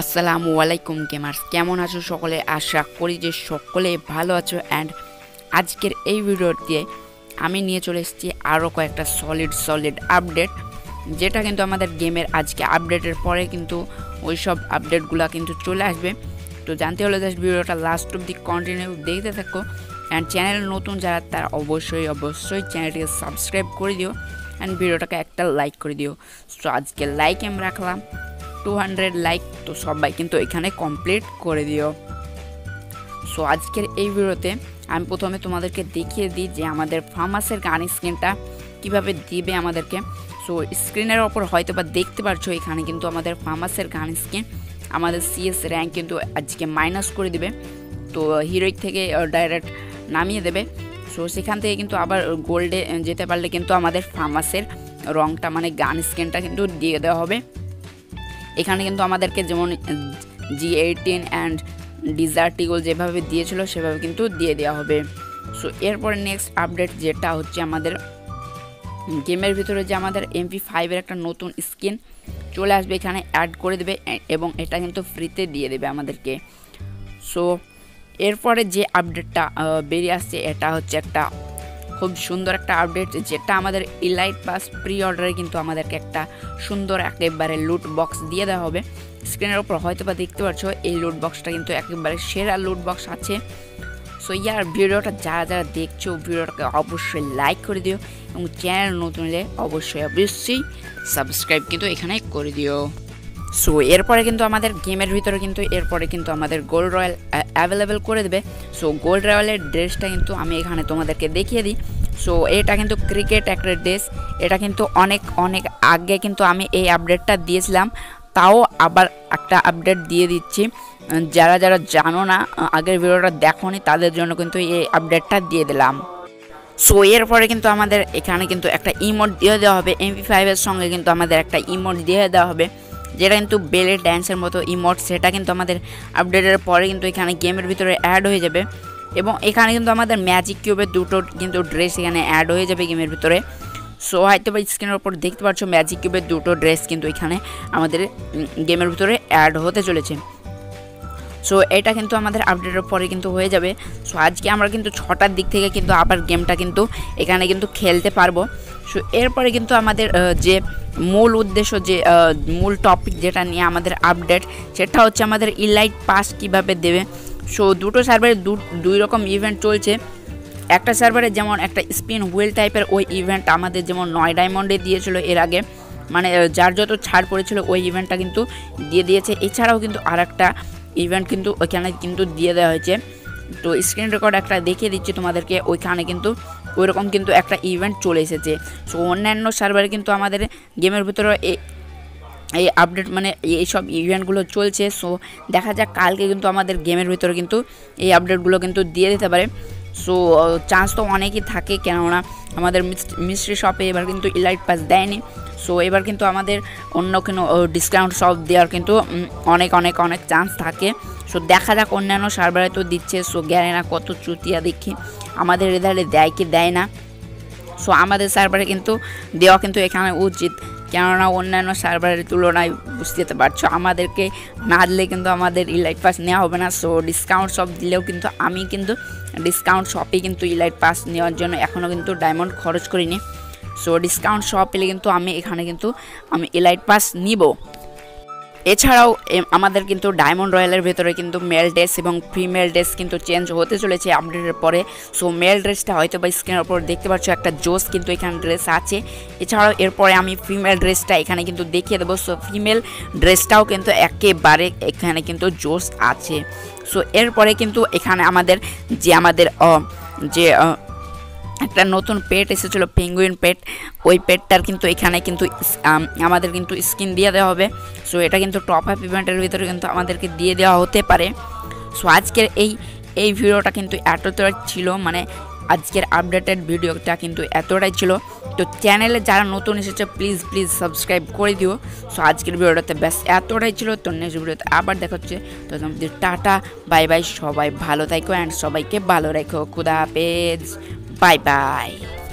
আসসালামু আলাইকুম গেমার্স কেমন আছো সকলে? আশা করি যে সকলে ভালো আছো অ্যান্ড আজকের এই ভিডিওতে আমি নিয়ে চলে এসেছি আরও কয়েকটা সলিড সলিড আপডেট যেটা কিন্তু আমাদের গেমের আজকে আপডেটের পরে কিন্তু ওই সব আপডেটগুলো কিন্তু চলে আসবে। তো জানতে হলে জাস্ট ভিডিওটা লাস্ট অব্দি কন্টিনিউ দেখতে থাকো অ্যান্ড চ্যানেল নতুন যারা, তারা অবশ্যই অবশ্যই চ্যানেলটিকে সাবস্ক্রাইব করে দিও অ্যান্ড ভিডিওটাকে একটা লাইক করে দিও। সো আজকে লাইক আমি রাখলাম। টু হান্ড্রেড লাইক তো সবাই, কিন্তু এখানে কমপ্লিট করে দিও। সো আজকের এই ভিডিওতে আমি প্রথমে তোমাদেরকে দেখিয়ে দিই যে আমাদের ফার্মাসের গান স্ক্রিনটা কীভাবে দিবে আমাদেরকে। সো স্ক্রিনের ওপর হয়তো বা দেখতে পারছ এখানে কিন্তু আমাদের ফার্মাসের গান স্ক্রিন। আমাদের সিএস র্যাঙ্ক কিন্তু আজকে মাইনাস করে দিবে। তো হিরোইক থেকে ডাইরেক্ট নামিয়ে দেবে। সো সেখান থেকে কিন্তু আবার গোল্ডে যেতে পারলে কিন্তু আমাদের ফার্মাসের রংটা মানে গান স্ক্রিনটা কিন্তু দিয়ে দেওয়া হবে। এখানে কিন্তু আমাদেরকে যেমন জি এইটিন অ্যান্ড ডিজার্টিগল যেভাবে দিয়েছিল, সেভাবে কিন্তু দিয়ে দেওয়া হবে। সো এরপরে নেক্সট আপডেট যেটা হচ্ছে আমাদের গেমের ভিতরে যে আমাদের এমপি ফাইভের একটা নতুন স্কিন চলে আসবে, এখানে অ্যাড করে দেবে এবং এটা কিন্তু ফ্রিতে দিয়ে দেবে আমাদেরকে। সো এরপরে যে আপডেটটা বেরিয়ে আসছে, এটা হচ্ছে একটা খুব সুন্দর একটা আপডেট যেটা আমাদের ইলাইট পাস প্রি অর্ডারে কিন্তু আমাদেরকে একটা সুন্দর একেবারে লুট বক্স দিয়ে দেওয়া হবে। স্ক্রিনের ওপর হয়তো বা দেখতে পাচ্ছ, এই লুট বক্সটা কিন্তু একেবারে সেরা লুট বক্স আছে। সো ইয়ার ভিডিওটা যারা যারা দেখছ, ভিডিওটাকে অবশ্যই লাইক করে দিও এবং চ্যানেল নতুন হলে অবশ্যই অবশ্যই সাবস্ক্রাইব কিন্তু এখানে করে দিও। সো এরপরে কিন্তু আমাদের গেমের ভিতরে কিন্তু, এরপরে কিন্তু আমাদের গোল্ড রয়্যাল অ্যাভেলেবেল করে দেবে। সো গোল্ড রয়্যালের ড্রেসটা কিন্তু আমি এখানে তোমাদেরকে দেখিয়ে দিই। সো এটা কিন্তু ক্রিকেট একটা ড্রেস। এটা কিন্তু অনেক অনেক আগে কিন্তু আমি এই আপডেটটা দিয়েছিলাম। তাও আবার একটা আপডেট দিয়ে দিচ্ছি। যারা যারা জানো না, আগের ভিডিওটা দেখোনি, তাদের জন্য কিন্তু এই আপডেটটা দিয়ে দিলাম। সো এরপরে কিন্তু আমাদের এখানে কিন্তু একটা ইমোট দিয়ে দেওয়া হবে। এমপি ফাইভের সঙ্গে কিন্তু আমাদের একটা ইমোট দিয়ে দেওয়া হবে। যেটা কিন্তু বেলে ড্যান্সের মতো ইমোট সেটা কিন্তু আমাদের আপডেটের পরে কিন্তু এখানে গেমের ভিতরে অ্যাড হয়ে যাবে। এবং এখানে কিন্তু আমাদের ম্যাজিক কিউবের দুটো কিন্তু ড্রেস এখানে অ্যাড হয়ে যাবে গেমের ভিতরে। সো হয়তো বা স্ক্রিনের ওপর দেখতে পাচ্ছ ম্যাজিক কিউবের দুটো ড্রেস কিন্তু এখানে আমাদের গেমের ভিতরে অ্যাড হতে চলেছে। সো এটা কিন্তু আমাদের আপডেটের পরে কিন্তু হয়ে যাবে। সো আজকে আমরা কিন্তু ছটার দিক থেকে কিন্তু আবার গেমটা কিন্তু এখানে কিন্তু খেলতে পারব। সো এরপরে কিন্তু আমাদের যে মূল উদ্দেশ্য, যে মূল টপিক যেটা নিয়ে আমাদের আপডেট সেটা হচ্ছে আমাদের ইলাইট পাস কীভাবে দেবে। সো দুটো সার্ভারে দুই রকম ইভেন্ট চলছে। একটা সার্ভারে যেমন একটা স্পিন হুইল টাইপের ওই ইভেন্ট আমাদের যেমন নয় ডায়মন্ডে দিয়েছিল এর আগে মানে যার যত ছাড় পড়েছিল ওই ইভেন্টটা কিন্তু দিয়ে দিয়েছে। এছাড়াও কিন্তু আর একটা ইভেন্ট কিন্তু ওইখানে কিন্তু দিয়ে দেওয়া হয়েছে। তো স্ক্রিন রেকর্ড একটা দেখিয়ে দিচ্ছি তোমাদেরকে, ওইখানে কিন্তু ওইরকম কিন্তু একটা ইভেন্ট চলে এসেছে। সো অন্যান্য সার্ভারে কিন্তু আমাদের গেমের ভিতরে এই আপডেট মানে এইসব ইভেন্টগুলো চলছে। সো দেখা যাক কালকে কিন্তু আমাদের গেমের ভিতরে কিন্তু এই আপডেটগুলো কিন্তু দিয়ে দিতে পারে। সো চান্স তো অনেকই থাকে কেননা আমাদের মিস্ট্রি শপে এবার কিন্তু ইলাইট পাস দেয়নি। সো এবার কিন্তু আমাদের অন্য কোনো ডিসকাউন্ট সব দেওয়ার কিন্তু অনেক অনেক অনেক চান্স থাকে। সো দেখা যাক অন্যান্য সার্ভারে তো দিচ্ছে। সো জ্ঞানে না কত চুতিয়া দেখি। আমাদের এধারে দেয় কি দেয় না। সো আমাদের সার্ভারে কিন্তু দেওয়া কিন্তু এখানে উচিত। কেননা, অন্যান্য সার্ভারের তুলনায় বুঝতে পারছ, আমাদেরকে না দিলে কিন্তু আমাদের ইলাইট পাস নেওয়া হবে না। সো ডিসকাউন্ট সব দিলেও কিন্তু আমি কিন্তু ডিসকাউন্ট শপে কিন্তু ইলাইট পাস নেওয়ার জন্য এখনও কিন্তু ডায়মন্ড খরচ করিনি। সো ডিসকাউন্ট শপ পেলে কিন্তু আমি এখানে কিন্তু আমি ইলাইট পাস নিব। এছাড়াও আমাদের কিন্তু ডায়মন্ড রয়্যালের ভেতরে কিন্তু মেল ড্রেস এবং ফিমেল ড্রেস কিন্তু চেঞ্জ হতে চলেছে আপডেটের পরে। সো মেল ড্রেসটা হয়তো বা স্ক্রিনের ওপর দেখতে পাচ্ছ একটা জোস কিন্তু এখানে ড্রেস আছে। এছাড়াও, এরপরে আমি ফিমেল ড্রেসটা এখানে কিন্তু দেখিয়ে দেবো। সো ফিমেল ড্রেসটাও কিন্তু একেবারে এখানে কিন্তু জোস আছে। সো এরপরে কিন্তু এখানে আমাদের যে আমাদের যে একটা নতুন পেট এসেছিল পেঙ্গুইন পেট ওই পেটটার কিন্তু এখানে কিন্তু আমাদের কিন্তু স্কিন দিয়ে দেওয়া হবে। সো এটা কিন্তু টপ আপ ইভেন্টের ভিতরে কিন্তু আমাদেরকে দিয়ে দেওয়া হতে পারে। সো আজকের এই এই ভিডিওটা কিন্তু এতটাই ছিল মানে আজকের আপডেটেড ভিডিওটা কিন্তু এতটাই ছিল। তো চ্যানেলে যারা নতুন এসেছে প্লিজ প্লিজ সাবস্ক্রাইব করে দিও। সো আজকের ভিডিওটাতে ব্যাস এতটাই ছিল। তো নেক্সট ভিডিওতে আবার দেখাচ্ছে তো তোমাদের টাটা বাই বাই সবাই ভালো থাকো অ্যান্ড সবাইকে ভালো রেখো। খুদা হাফেজ। Bye bye.